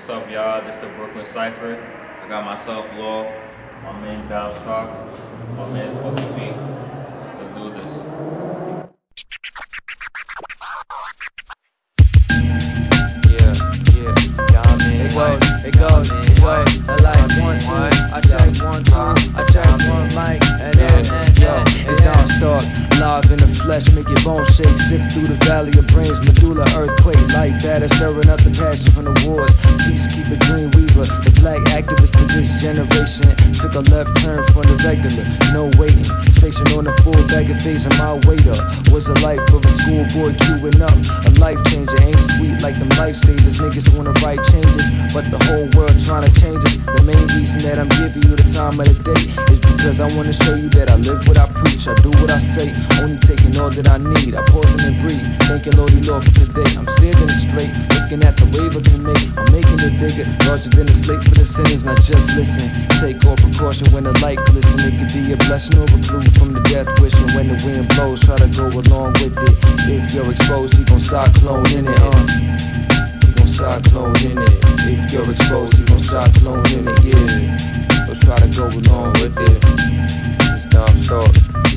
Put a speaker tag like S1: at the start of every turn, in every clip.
S1: What's up, y'all? This the Brooklyn Cypher. I got myself Law, my man's Diam Stark, my man's Bookie B. Let's do this.
S2: Yeah, yeah, y'all man. It goes, it goes. Flesh, make your bones shake. Sift through the valley of brains, medulla, earthquake. Light batter, stirring up the passion from the wars. Peacekeeper, dream weaver. The black activist to this generation. Took a left turn from the regular. No waiting. Station on the full bag of face and my up. Was a life of a schoolboy queuing up. A life changer ain't sweet like them lifesavers. Niggas wanna write changes, but the whole world trying to change us. The main reason that I'm giving you the time of the day is because I wanna show you that I live what I preach. I do what I say, only taking all that I need. I pause and breathe, thanking Lordy Lord for today. I'm standing straight, looking at the wave I can make. I'm making it bigger, larger than a slate for the sinners. Not just listen, take all precaution when the light glisten. It could be a blessing or a clue from the death wishing. When the wind blows, try to go along with it. If you're exposed, you gon' cyclone in it. Uh. You gon' cyclone in it. If you're exposed, you gon' cyclone in it. Yeah. Let's try to go along with it. It's Diam Stark.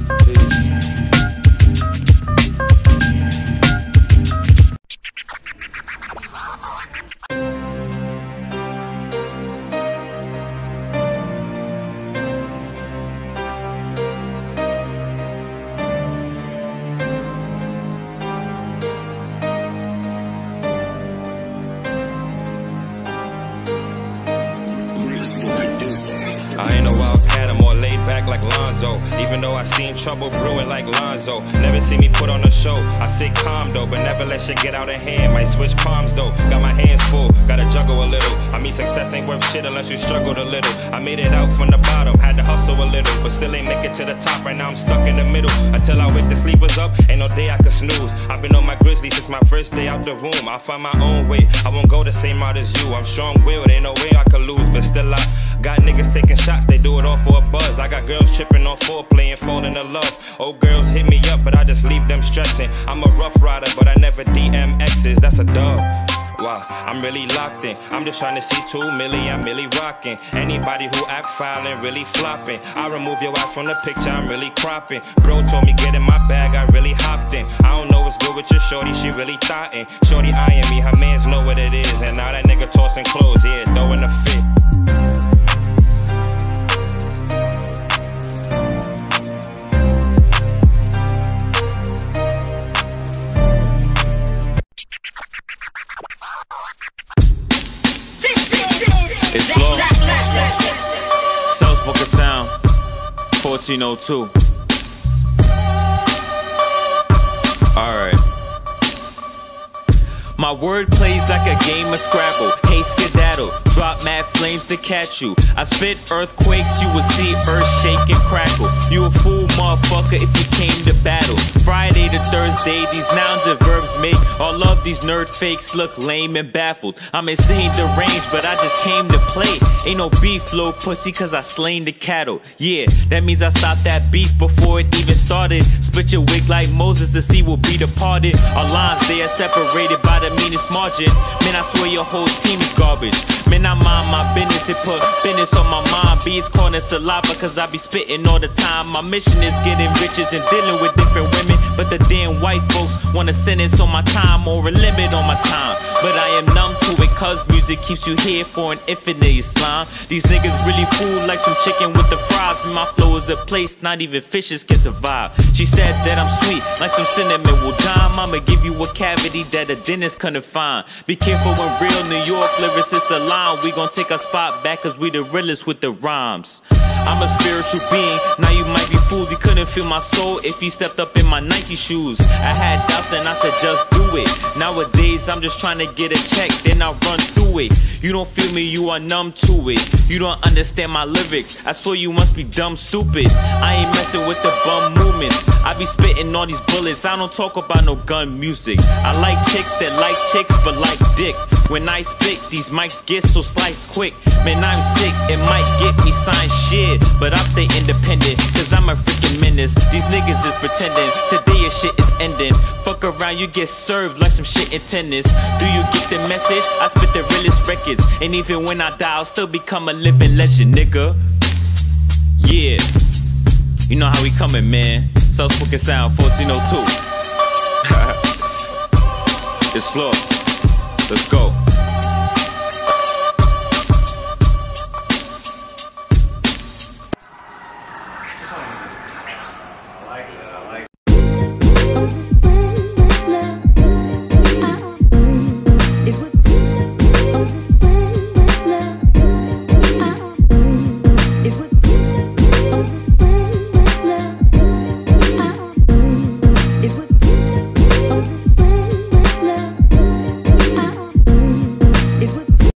S3: I ain't a wildcat, I'm more laid back like Lonzo. Even though I seen trouble brewing like Lonzo. Never see me put on a show. I sit calm though, but never let shit get out of hand. Might switch palms though. Got my hands full, gotta juggle a little. I mean, success ain't worth shit unless you struggled a little. I made it out from the bottom, had to hustle a little. But still ain't make it to the top. Right now I'm stuck in the middle. Until I wake the sleepers up, ain't no day I could snooze. I've been on my grizzly since my first day out the room. I'll find my own way. I won't go the same route as you. I'm strong willed, ain't no way I could lose. But still, I got niggas taking shots, they do it all for a buzz. I got girls tripping on foreplay and falling in love. Old girls hit me up, but I just leave them stressing. I'm a rough rider, but I never DM exes. That's a dub. Wow, I'm really locked in. I'm just trying to see two million, I'm really rocking. Anybody who act and really flopping, I remove your eyes from the picture, I'm really cropping. Bro told me get in my bag, I really hopped in. I don't know what's good with your shorty, she really thoughtin'. Shorty eyeing me, her mans know what it is. And now that nigga tossing clothes, yeah, throwing a fit. 1402. My word plays like a game of Scrabble. Hey, skedaddle, drop mad flames to catch you. I spit earthquakes, you will see earth shake and crackle. You a fool, motherfucker, if you came to battle. Friday to Thursday, these nouns and verbs make all of these nerd fakes look lame and baffled. I'm insane deranged, but I just came to play. Ain't no beef, low pussy, cause I slain the cattle. Yeah, that means I stopped that beef before it even started. Split your wig like Moses to see what be departed. Our lines, they are separated by the meanest margin. Man, I swear your whole team is garbage. Man, I mind my business it put business on my mind. Bees corner saliva, cause I be spitting all the time. My mission is getting riches and dealing with different women. But the damn white folks want a sentence on my time or a limit on my time. But I am numb to it, cause music keeps you here for an infinite slime. These niggas really fool like some chicken with the fries. But my flow is a place not even fishes can survive. She said that I'm sweet, like some cinnamon will dime. I'ma give you a cavity that a dentist couldn't find. Be careful when real New York lyricists align. We gon' take our spot back cause we the realest with the rhymes. I'm a spiritual being, now you might be fooled. You couldn't feel my soul if you stepped up in my Nike shoes. I had doubts and I said just do it. Nowadays I'm just trying to get a check, then I run through it. You don't feel me, you are numb to it. You don't understand my lyrics. I swear you must be dumb stupid. I ain't messing with the bum movements. I be spitting all these bullets. I don't talk about no gun music. I like chicks that like chicks but like dick. When I spit, these mics get so sliced quick. Man, I'm sick, it might get me signed shit. But I'll stay independent, cause I'm a freaking menace. These niggas is pretending, today your shit is ending. Fuck around, you get served like some shit in tennis. Do you get the message? I spit the realest records. And even when I die, I'll still become a living legend, nigga. Yeah. You know how we coming, man. Self Spoken Sound 1402. It's slow. Let's go.
S1: I like it. I like it.